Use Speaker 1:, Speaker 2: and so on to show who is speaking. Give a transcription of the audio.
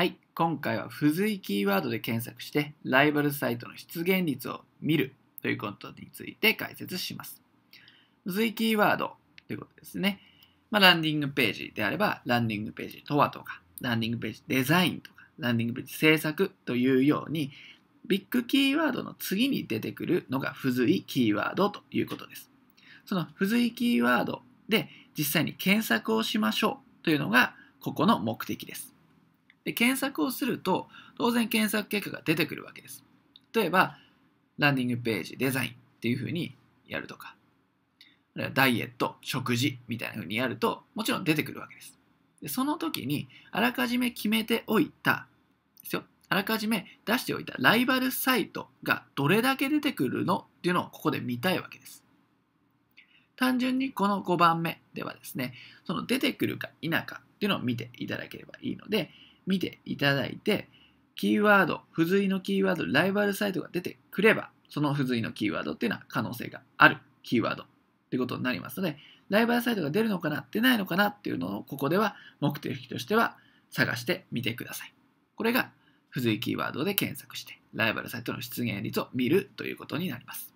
Speaker 1: はい、今回は付随キーワードで検索してライバルサイトの出現率を見るということについて解説します。付随キーワードということですね。まあ、ランディングページであれば、ランディングページとはとか、ランディングページデザインとか、ランディングページ制作というように、ビッグキーワードの次に出てくるのが付随キーワードということです。その付随キーワードで実際に検索をしましょうというのがここの目的です。で検索をすると当然検索結果が出てくるわけです。例えばランディングページデザインっていうふうにやるとかダイエット食事みたいなふうにやるともちろん出てくるわけです。でその時にあらかじめ決めておいたですよあらかじめ出しておいたライバルサイトがどれだけ出てくるのっていうのをここで見たいわけです。単純にこの5番目ではですね、その出てくるか否かっていうのを見ていただければいいので、見ていただいて、キーワード、付随のキーワード、ライバルサイトが出てくれば、その付随のキーワードっていうのは可能性があるキーワードってことになりますので、ライバルサイトが出るのかな、出ないのかなっていうのをここでは目的としては探してみてください。これが付随キーワードで検索して、ライバルサイトの出現率を見るということになります。